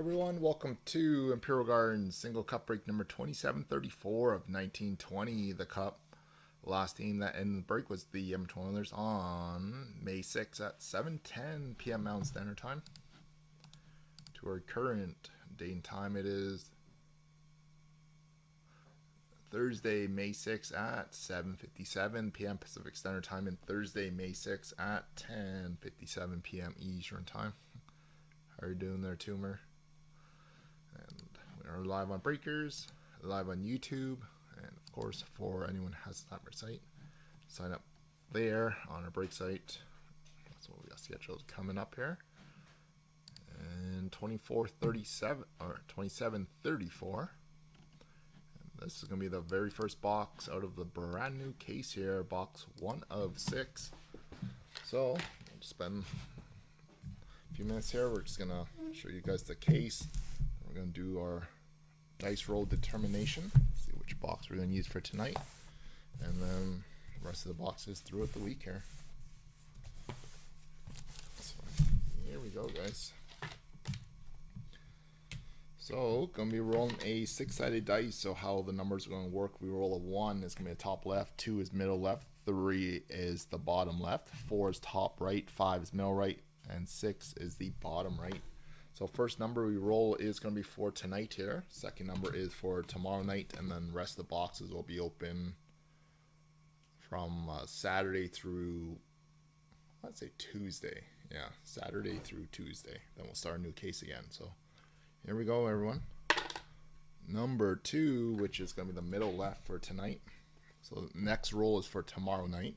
everyone, welcome to Imperial Gardens single cup break number 2734 of 1920. The cup last game that ended the break was the Edmonton Oilers on May 6 at 7:10 p.m. Mountain Standard Time. To our current date and time, it is Thursday, May 6 at 7:57 p.m. Pacific Standard Time, and Thursday, May 6 at 10:57 p.m. Eastern Time. How are you doing there, Tumor? And we are live on Breakers, live on YouTube, and of course, for anyone who has not our site, sign up there on our break site. That's what we got scheduled coming up here. And 2437 or 2734. And this is going to be the very first box out of the brand new case here, box one of six. So, we'll spend a few minutes here. We're just going to show you guys the case we're going to do our dice roll determination, see which box we're going to use for tonight, and then the rest of the boxes throughout the week here. So, here we go, guys. So, to be rolling a six-sided dice. So, how the numbers are going to work, we roll a one, It's to be the top left, two is middle left, three is the bottom left, four is top right, five is middle right, and six is the bottom right. So first number we roll is going to be for tonight here. Second number is for tomorrow night, and then rest of the boxes will be open from uh, Saturday through, let's say Tuesday. Yeah, Saturday through Tuesday. Then we'll start a new case again. So here we go, everyone. Number two, which is going to be the middle left for tonight. So next roll is for tomorrow night.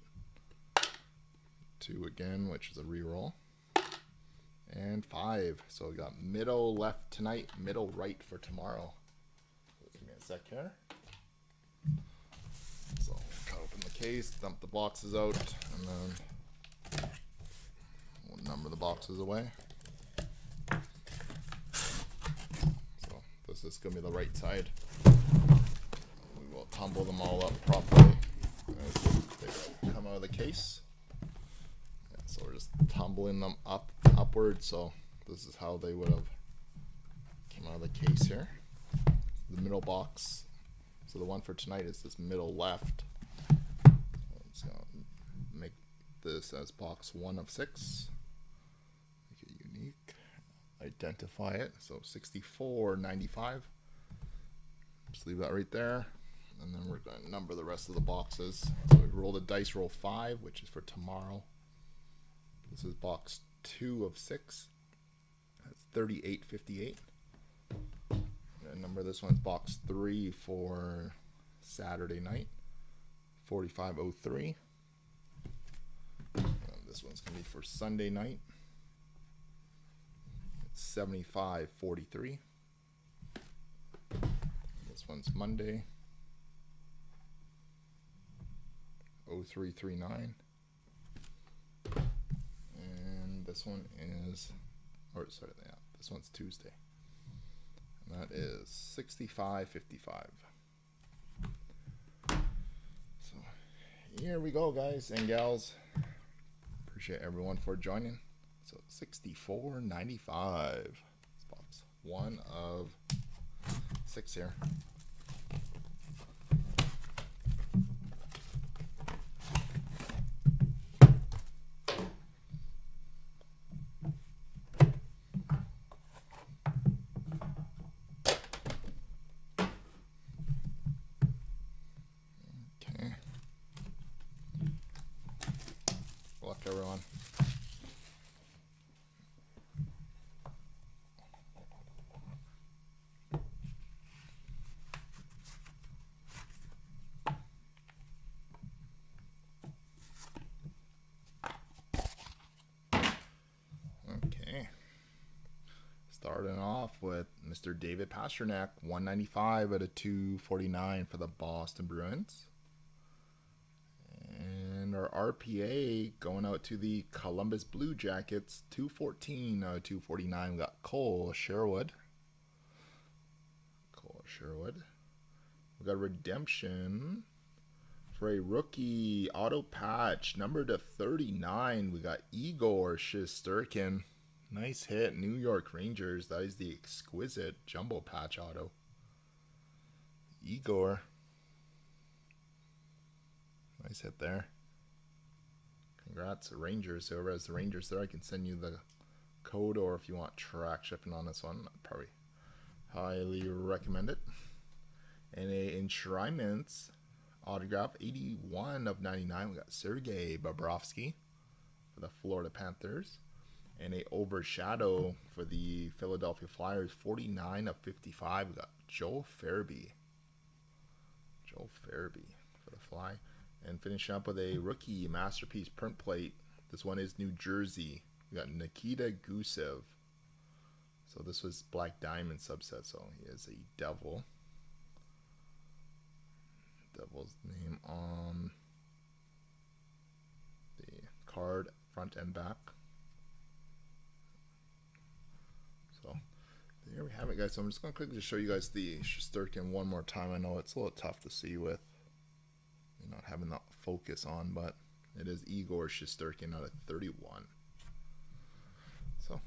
Two again, which is a re-roll and five. So we got middle left tonight, middle right for tomorrow. Give me a sec here. So cut open the case, dump the boxes out, and then we'll number the boxes away. So this is gonna be the right side. We will tumble them all up properly as they come out of the case. So we're just tumbling them up upward. So this is how they would have came out of the case here. The middle box. So the one for tonight is this middle left. So I'm just gonna make this as box one of six. Make it unique. Identify it. So 64.95. Just leave that right there. And then we're going to number the rest of the boxes. So we roll the dice roll five, which is for tomorrow. This is box two of six. That's 3858. And number this one's box three for Saturday night. 4503. And this one's gonna be for Sunday night. It's 7543. This one's Monday. 0339 this one is, or sorry, yeah, this one's Tuesday. And that is 65.55. So here we go, guys and gals. Appreciate everyone for joining. So 64.95. Spots one of six here. Everyone. Okay. Starting off with Mr. David Pastrnak, 195 out of 249 for the Boston Bruins our RPA going out to the Columbus Blue Jackets, 214 out uh, of 249. We got Kole Sherwood. Kole Sherwood. We got Redemption for a rookie auto patch, number to 39. We got Igor Shesterkin. Nice hit, New York Rangers. That is the exquisite jumbo patch auto. Igor. Nice hit there. Congrats, Rangers. Whoever has the Rangers there, I can send you the code, or if you want track shipping on this one, I'd probably highly recommend it. And a enshrinements autograph 81 of 99. We got Sergei Bobrovsky for the Florida Panthers. And a overshadow for the Philadelphia Flyers 49 of 55. We got Joe Farabee. Joel Farabee for the Fly. And finishing up with a rookie masterpiece print plate. This one is New Jersey. We got Nikita Gusev. So this was Black Diamond subset, so he is a devil. Devil's name on the card front and back. So there we have it guys. So I'm just gonna quickly show you guys the Shesterkin one more time. I know it's a little tough to see with having that focus on, but it is Igor Shesterkin out of 31. So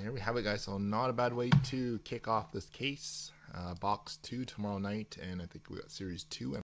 there we have it, guys. So not a bad way to kick off this case. Uh, box two tomorrow night, and I think we got series two.